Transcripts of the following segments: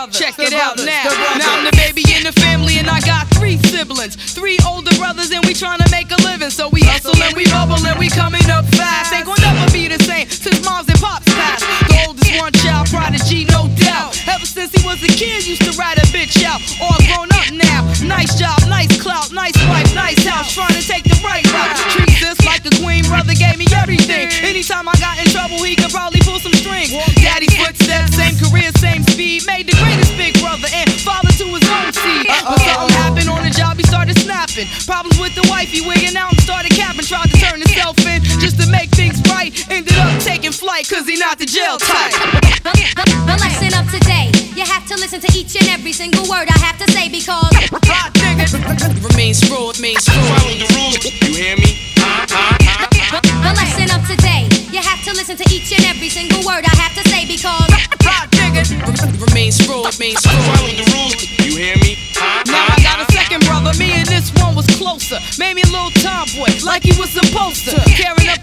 Yeah, check it out now. Now I'm the baby in the family and I got three siblings, three older brothers and we tryna make a living. So we hustle and we bubble and we coming up fast. Ain't gonna never be the same since moms and pops passed. The oldest one child prodigy, no doubt. Ever since he was a kid, used to ride a bitch out. All grown up now. Nice job, nice clout, nice wife, nice house. Trying to take the right route. Treat this like a queen, brother gave me everything. Anytime I got in trouble, he could probably pull some strings. Daddy's footsteps, same career, same speed. Made the started. Problems with the wife, he wigging out and started capping. Tried to turn himself in just to make things right. Ended up taking flight, cause he not the jail type. The, the, the lesson of today. You have to listen to each and every single word I have to say because Rah Digga remains raw, remains raw. Follow the rules. You hear me? The, the lesson of today. You have to listen to each and every single word I have to say because Rah Digga remains raw, remains raw. Follow the rules. Made me a little tomboy, like he was supposed to. Tearing up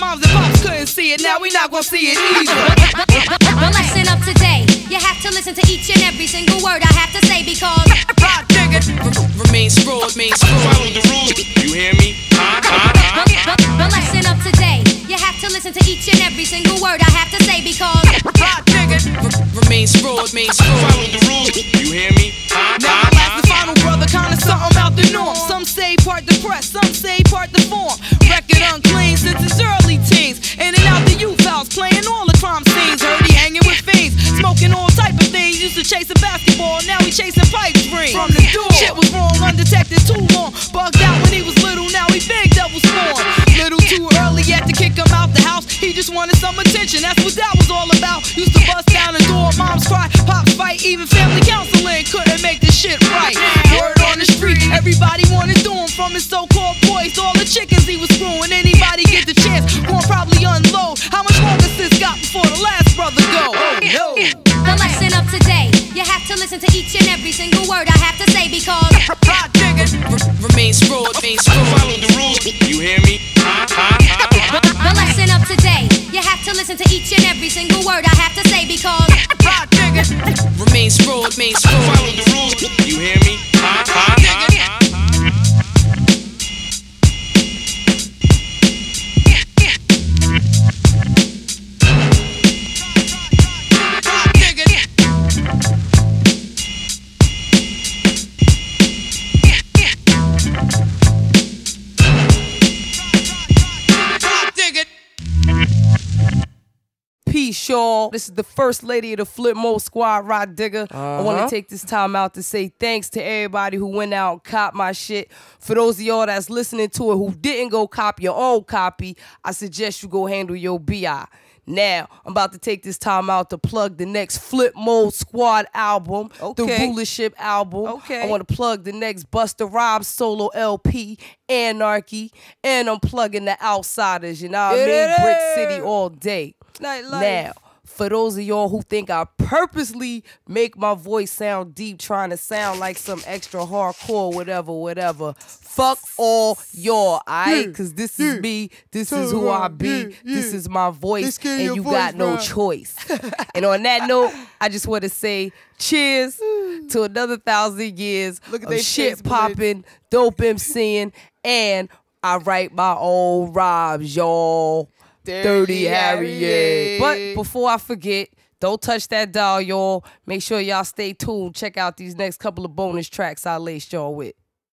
Moms and pops couldn't see it, now we not gonna see it either. the lesson of today. You have to listen to each and every single word I have to say because Rah Digga remains raw, remains raw. Follow the rules. You hear me? The, the, the lesson of today. You have to listen to each and every single word I have to say because Rah Digga remains raw, remains raw. Follow the rules. You hear me? Now Huh? my last and final brother, kinda something about the norm. Some say part depressed, some say part deformed. Record unclean since his early In and out the youth house, playing all the crime scenes. Heard he hanging with fiends, smoking all type of things. Used to chase a basketball, now he chasing pipe dreams. From the door, shit was wrong, undetected too long. Bugged out when he was little, now he big double spawn. Little too early yet to kick him out the house. He just wanted some attention, that's what that was all about. Used to bust down the door, moms cry, pops fight, even family counseling couldn't make this shit right. Word on the street, everybody wanted do him from his so-called boys. All the chickens he was screwing, get the chance, gon' probably unload. How much longer sis got before the last brother go? Oh no. the lesson of today. You have to listen to each and every single word I have to say because remains raw, remains raw. Y'all. This is the first lady of the Flip Mode Squad, Rah Digga. I Uh-huh. want to take this time out to say thanks to everybody who went out and cop my shit. For those of y'all that's listening to it who didn't go cop your own copy, I suggest you go handle your BI. Now, I'm about to take this time out to plug the next Flip Mode Squad album, the Rulership album. Okay. I want to plug the next Busta Rhymes solo LP, Anarchy, and I'm plugging the Outsidaz. You know what I mean? Brick City all day. Now, for those of y'all who think I purposely make my voice sound deep, trying to sound like some extra hardcore, whatever, whatever, fuck all y'all, alright? Cause this is me, this is who I be, this is my voice, and you got no choice. and on that note, I just want to say cheers to another thousand years Look at of shit popping, dope MCing, and I write my own rhymes, y'all. Dirty Harriet. But before I forget, don't touch that dial, y'all. Make sure y'all stay tuned. Check out these next couple of bonus tracks I laced y'all with.